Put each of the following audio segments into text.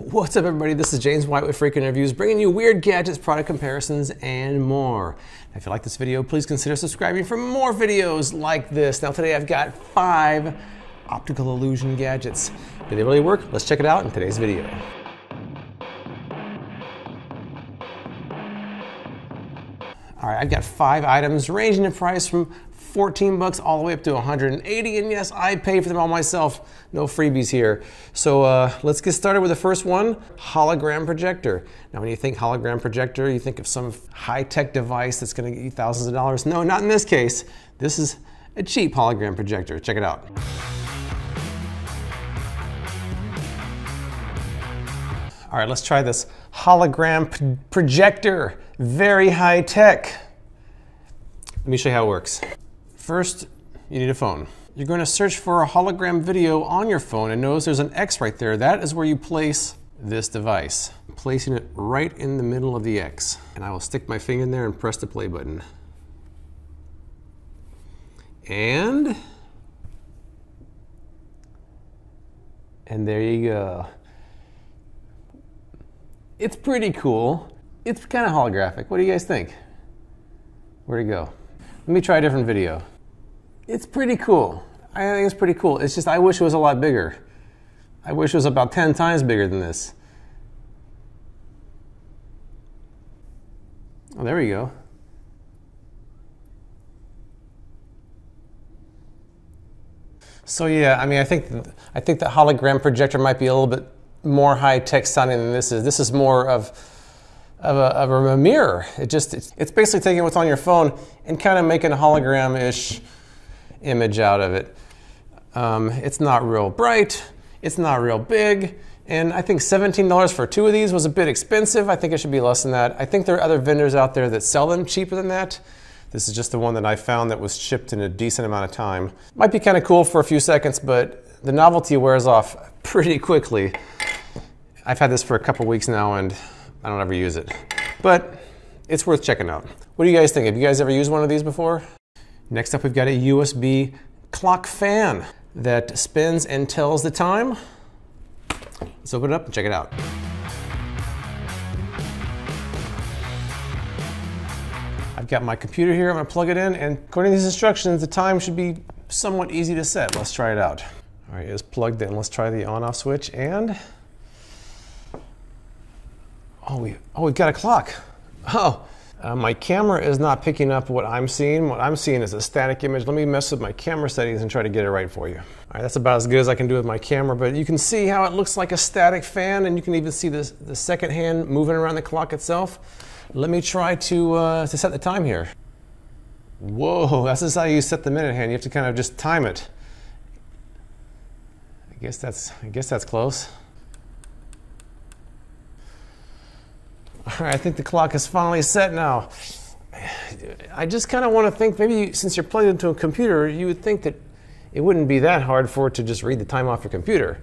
What's up, everybody? This is James White with Freakin' Reviews, bringing you weird gadgets, product comparisons, and more. If you like this video, please consider subscribing for more videos like this. Now, today I've got five optical illusion gadgets. Do they really work? Let's check it out in today's video. All right, I've got five items ranging in price from 14 bucks all the way up to 180 and yes i pay for them all myself. No freebies here. So uh, let's get started with the first one hologram projector. Now when you think hologram projector you think of some high-tech device that's going to get you thousands of dollars. No not in this case. This is a cheap hologram projector. Check it out. All right let's try this. Hologram projector. Very high tech let me show you how it works First, you need a phone. You're going to search for a hologram video on your phone and notice there's an X right there. That is where you place this device. Placing it right in the middle of the X. And I will stick my finger in there and press the play button. And and there you go. It's pretty cool. It's kind of holographic. What do you guys think? Where'd it go? Let me try a different video. It's pretty cool. I think it's pretty cool. It's just I wish it was a lot bigger. I wish it was about 10 times bigger than this. Oh, there we go. So yeah, I mean, I think I think the hologram projector might be a little bit more high tech sounding than this is. This is more of of a, of a mirror. It just it's, it's basically taking what's on your phone and kind of making a hologram-ish image out of it. Um, it's not real bright, it's not real big, and I think $17 for two of these was a bit expensive. I think it should be less than that. I think there are other vendors out there that sell them cheaper than that. This is just the one that I found that was shipped in a decent amount of time. Might be kind of cool for a few seconds, but the novelty wears off pretty quickly. I've had this for a couple weeks now and I don't ever use it. But it's worth checking out. What do you guys think? Have you guys ever used one of these before? Next up, we've got a USB clock fan that spins and tells the time. Let's open it up and check it out. I've got my computer here, I'm gonna plug it in, and according to these instructions, the time should be somewhat easy to set. Let's try it out. All right, it's plugged in. Let's try the on-off switch, and oh, we, oh, we've got a clock. Oh, uh, my camera is not picking up what I'm seeing. What I'm seeing is a static image. Let me mess with my camera settings and try to get it right for you. All right, that's about as good as I can do with my camera, but you can see how it looks like a static fan, and you can even see this, the second hand moving around the clock itself. Let me try to, uh, to set the time here. Whoa, that's is how you set the minute hand. You have to kind of just time it. I guess that's, I guess that's close. All right, I think the clock is finally set now. I just kind of want to think maybe since you're plugged into a computer, you would think that it wouldn't be that hard for it to just read the time off your computer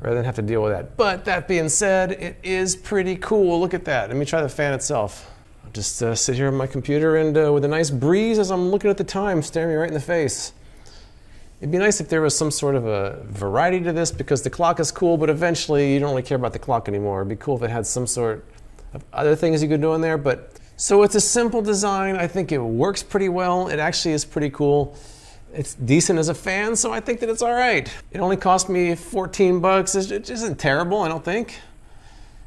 rather than have to deal with that. But that being said, it is pretty cool. Look at that. Let me try the fan itself. I'll just uh, sit here on my computer and uh, with a nice breeze as I'm looking at the time staring me right in the face. It'd be nice if there was some sort of a variety to this because the clock is cool, but eventually you don't really care about the clock anymore. It'd be cool if it had some sort other things you could do in there. But so it's a simple design. I think it works pretty well. It actually is pretty cool. It's decent as a fan, so I think that it's all right. It only cost me 14 bucks. It isn't terrible, I don't think.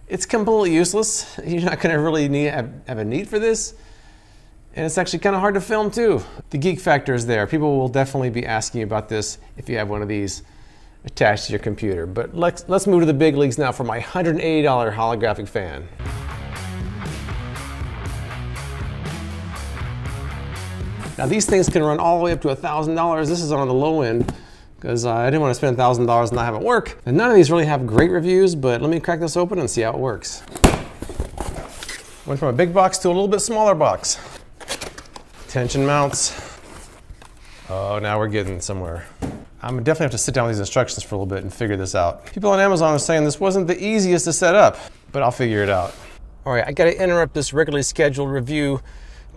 It's completely useless. You're not going to really need, have, have a need for this. And it's actually kind of hard to film too. The geek factor is there. People will definitely be asking you about this if you have one of these attached to your computer. But let's, let's move to the big leagues now for my $180 holographic fan. Now these things can run all the way up to $1,000. This is on the low end because uh, I didn't want to spend $1,000 and not have it work. And none of these really have great reviews, but let me crack this open and see how it works. Went from a big box to a little bit smaller box. Tension mounts. Oh, now we're getting somewhere. I'm definitely have to sit down with these instructions for a little bit and figure this out. People on Amazon are saying this wasn't the easiest to set up, but I'll figure it out. All right, I gotta interrupt this regularly scheduled review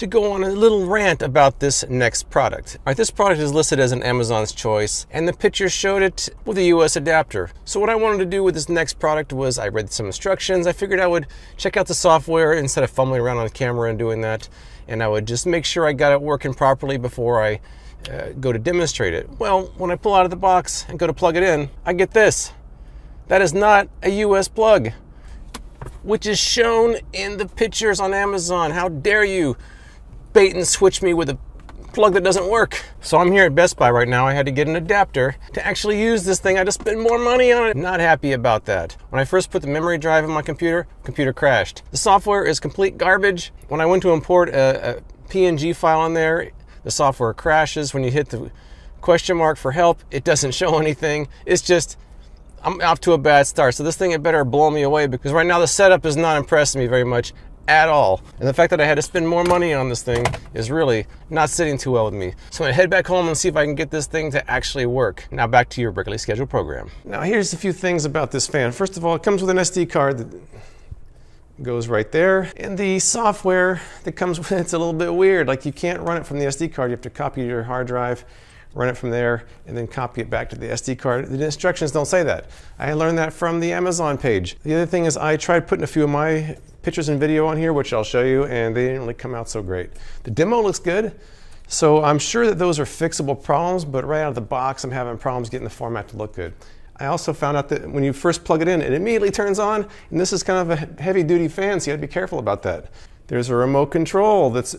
to go on a little rant about this next product. All right, this product is listed as an Amazon's choice, and the picture showed it with a US adapter. So what I wanted to do with this next product was I read some instructions. I figured I would check out the software instead of fumbling around on the camera and doing that, and I would just make sure I got it working properly before I uh, go to demonstrate it. Well, when I pull out of the box and go to plug it in, I get this. That is not a US plug, which is shown in the pictures on Amazon. How dare you bait and switch me with a plug that doesn't work. So I'm here at Best Buy right now. I had to get an adapter to actually use this thing. I just spend more money on it. Not happy about that. When I first put the memory drive in my computer, computer crashed. The software is complete garbage. When I went to import a, a PNG file in there, the software crashes. When you hit the question mark for help, it doesn't show anything. It's just I'm off to a bad start. So this thing had better blow me away because right now the setup is not impressing me very much at all. And the fact that I had to spend more money on this thing is really not sitting too well with me. So I'm gonna head back home and see if I can get this thing to actually work. Now back to your regularly scheduled program. Now here's a few things about this fan. First of all, it comes with an SD card that goes right there. And the software that comes with it's a little bit weird. Like you can't run it from the SD card. You have to copy your hard drive run it from there, and then copy it back to the SD card. The instructions don't say that. I learned that from the Amazon page. The other thing is I tried putting a few of my pictures and video on here, which I'll show you, and they didn't really come out so great. The demo looks good, so I'm sure that those are fixable problems, but right out of the box, I'm having problems getting the format to look good. I also found out that when you first plug it in, it immediately turns on, and this is kind of a heavy duty fan, so you gotta be careful about that. There's a remote control that's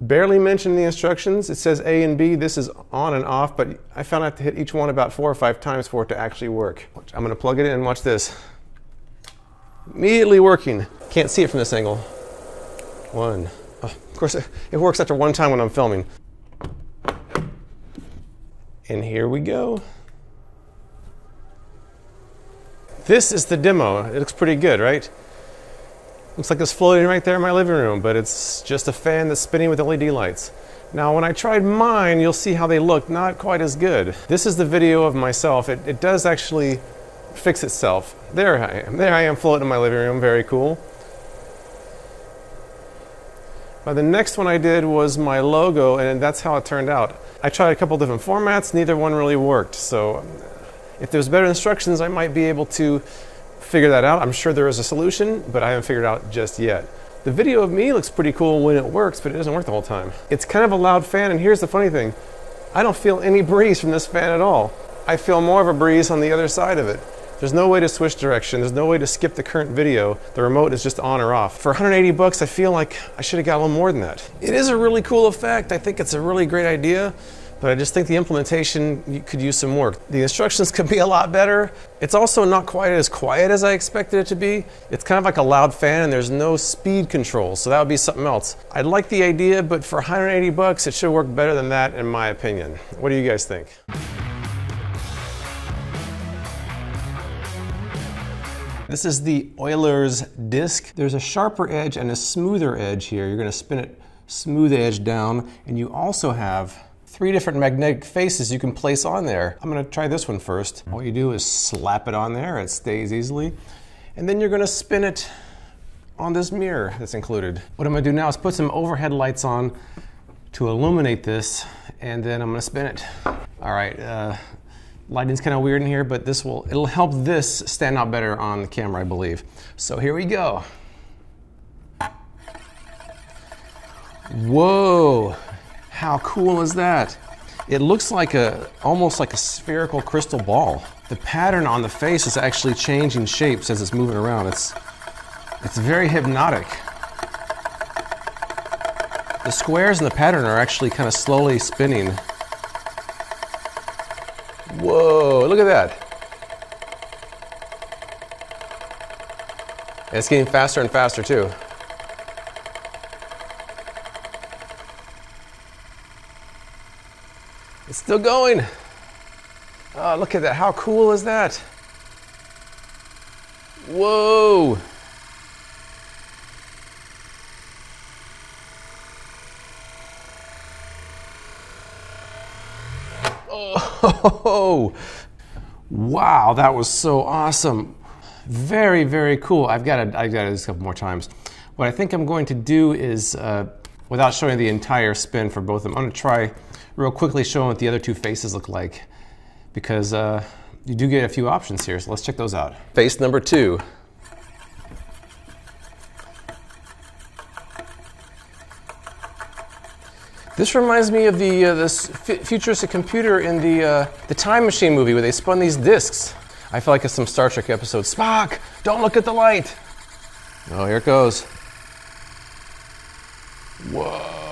barely mentioned the instructions. It says A and B. This is on and off, but I found I have to hit each one about four or five times for it to actually work. I'm going to plug it in and watch this. Immediately working. Can't see it from this angle. One. Oh, of course, it works after one time when I'm filming. And here we go. This is the demo. It looks pretty good, right? Looks like it's floating right there in my living room, but it's just a fan that's spinning with LED lights. Now, when I tried mine, you'll see how they look not quite as good. This is the video of myself. It, it does actually fix itself. There I am. There I am floating in my living room. Very cool. The next one I did was my logo, and that's how it turned out. I tried a couple different formats. Neither one really worked. So if there's better instructions, I might be able to figure that out. I'm sure there is a solution, but I haven't figured it out just yet. The video of me looks pretty cool when it works, but it doesn't work the whole time. It's kind of a loud fan, and here's the funny thing. I don't feel any breeze from this fan at all. I feel more of a breeze on the other side of it. There's no way to switch direction. There's no way to skip the current video. The remote is just on or off. For 180 bucks, I feel like I should have got a little more than that. It is a really cool effect. I think it's a really great idea but I just think the implementation could use some work. The instructions could be a lot better. It's also not quite as quiet as I expected it to be. It's kind of like a loud fan and there's no speed control, so that would be something else. I like the idea, but for 180 bucks, it should work better than that in my opinion. What do you guys think? This is the Euler's disc. There's a sharper edge and a smoother edge here. You're gonna spin it smooth edge down, and you also have three different magnetic faces you can place on there. I'm gonna try this one first. What you do is slap it on there, it stays easily. And then you're gonna spin it on this mirror that's included. What I'm gonna do now is put some overhead lights on to illuminate this, and then I'm gonna spin it. All right, uh, lighting's kind of weird in here, but this will, it'll help this stand out better on the camera, I believe. So here we go. Whoa, how cool is that? It looks like a, almost like a spherical crystal ball. The pattern on the face is actually changing shapes as it's moving around. It's, it's very hypnotic. The squares in the pattern are actually kind of slowly spinning. Whoa, look at that. It's getting faster and faster too. Still going. Oh, look at that. How cool is that? Whoa. Oh, wow, that was so awesome. Very, very cool. I've got to, do this a couple more times. What I think I'm going to do is uh, without showing the entire spin for both of them. I'm going to try real quickly showing what the other two faces look like because uh, you do get a few options here. So let's check those out. Face number two. This reminds me of the uh, this futuristic computer in the uh, the Time Machine movie where they spun these discs. I feel like it's some Star Trek episode. Spock, don't look at the light. Oh, here it goes. Whoa.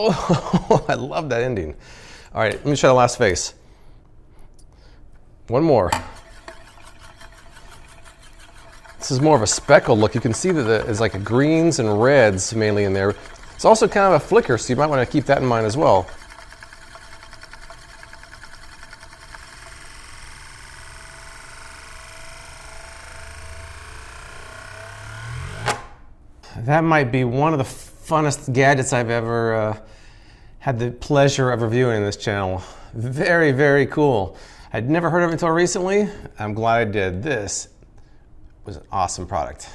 Oh, I love that ending. All right, let me try the last face. One more. This is more of a speckled look. You can see that there's like greens and reds mainly in there. It's also kind of a flicker, so you might want to keep that in mind as well. That might be one of the funnest gadgets I've ever uh, had the pleasure of reviewing in this channel. Very, very cool. I'd never heard of it until recently. I'm glad I did. This was an awesome product.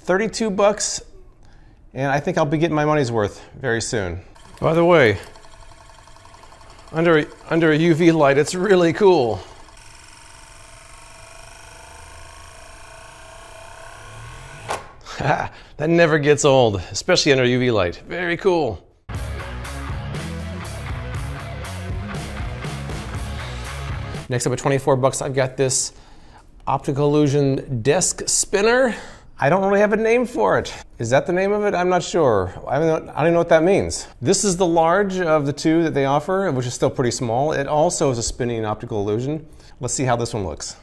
32 bucks, and I think I'll be getting my money's worth very soon. By the way, under, under a UV light, it's really cool. That never gets old, especially under UV light. Very cool. Next up at 24 bucks, I've got this optical illusion desk spinner. I don't really have a name for it. Is that the name of it? I'm not sure. I don't, I don't even know what that means. This is the large of the two that they offer, which is still pretty small. It also is a spinning optical illusion. Let's see how this one looks.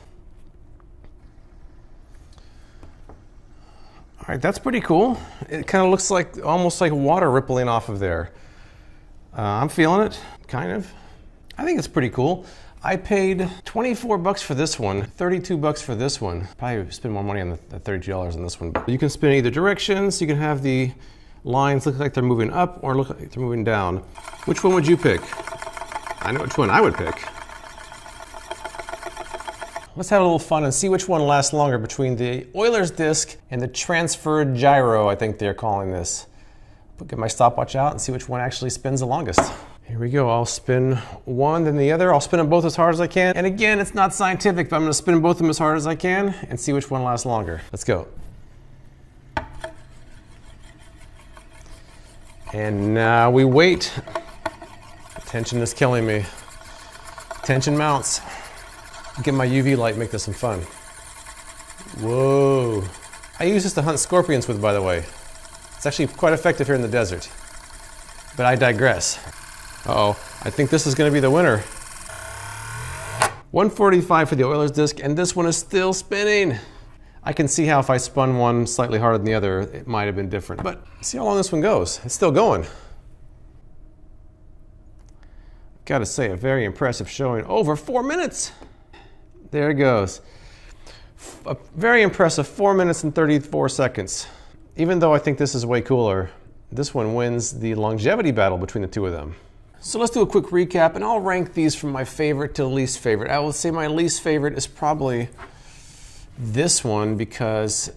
Right, that's pretty cool. It kind of looks like almost like water rippling off of there. Uh, I'm feeling it, kind of. I think it's pretty cool. I paid 24 bucks for this one, 32 bucks for this one. Probably spend more money on the, $32 on this one. You can spin either directions. You can have the lines look like they're moving up or look like they're moving down. Which one would you pick? I know which one I would pick. Let's have a little fun and see which one lasts longer between the Euler's disc and the transferred gyro, I think they're calling this. Get my stopwatch out and see which one actually spins the longest. Here we go. I'll spin one, then the other. I'll spin them both as hard as I can. And again, it's not scientific, but I'm to spin both of them as hard as I can and see which one lasts longer. Let's go. And now we wait. Tension is killing me. Tension mounts. Get my UV light, make this some fun. Whoa. I use this to hunt scorpions with, by the way. It's actually quite effective here in the desert. But I digress. Uh oh I think this is going to be the winner. 145 for the Euler's disc, and this one is still spinning. I can see how if I spun one slightly harder than the other, it might have been different. But see how long this one goes. It's still going. Gotta say, a very impressive showing. Over four minutes. There it goes. A very impressive 4 minutes and 34 seconds. Even though I think this is way cooler, this one wins the longevity battle between the two of them. So let's do a quick recap and I'll rank these from my favorite to least favorite. I will say my least favorite is probably this one because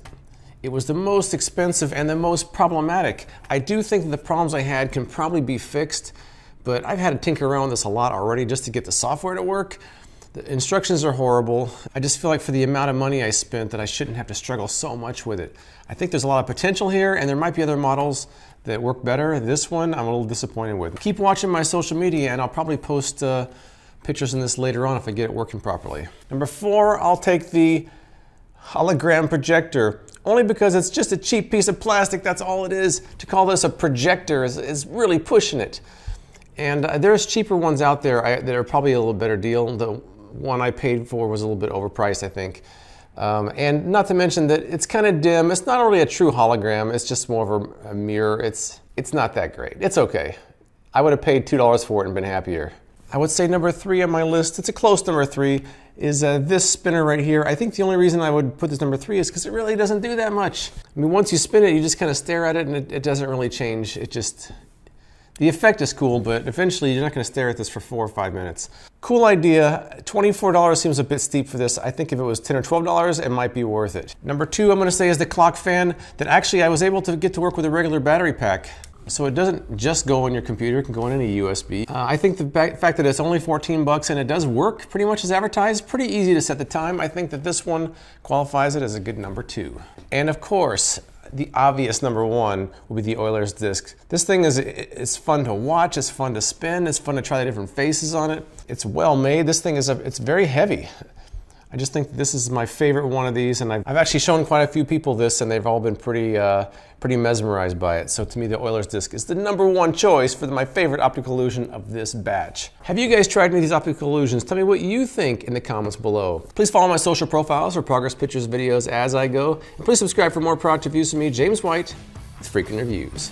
it was the most expensive and the most problematic. I do think the problems I had can probably be fixed, but I've had to tinker around with this a lot already just to get the software to work. The instructions are horrible. I just feel like for the amount of money I spent that I shouldn't have to struggle so much with it. I think there's a lot of potential here and there might be other models that work better. This one I'm a little disappointed with. Keep watching my social media and I'll probably post uh, pictures in this later on if I get it working properly. Number four, I'll take the hologram projector only because it's just a cheap piece of plastic. That's all it is. To call this a projector is, is really pushing it. And uh, there's cheaper ones out there I, that are probably a little better deal. The one I paid for was a little bit overpriced, I think. Um, and not to mention that it's kind of dim. It's not really a true hologram. It's just more of a, a mirror. It's it's not that great. It's okay. I would have paid two dollars for it and been happier. I would say number three on my list. It's a close number three. Is uh, this spinner right here? I think the only reason I would put this number three is because it really doesn't do that much. I mean, once you spin it, you just kind of stare at it, and it, it doesn't really change. It just The effect is cool, but eventually you're not going to stare at this for four or five minutes. Cool idea. $24 seems a bit steep for this. I think if it was 10 or $12, it might be worth it. Number two, I'm going to say is the clock fan that actually I was able to get to work with a regular battery pack. So it doesn't just go on your computer, it can go on any USB. Uh, I think the fact that it's only 14 bucks and it does work pretty much as advertised, pretty easy to set the time. I think that this one qualifies it as a good number two. And of course, the obvious number one will be the Euler's disc. This thing is it's fun to watch, it's fun to spin, it's fun to try the different faces on it. It's well made. This thing is a, it's very heavy. I just think this is my favorite one of these, and I've, I've actually shown quite a few people this, and they've all been pretty, uh, pretty mesmerized by it. So to me, the Euler's disc is the number one choice for my favorite optical illusion of this batch. Have you guys tried any of these optical illusions? Tell me what you think in the comments below. Please follow my social profiles for progress pictures, videos as I go, and please subscribe for more product reviews from me, James White, with Freakin' Reviews.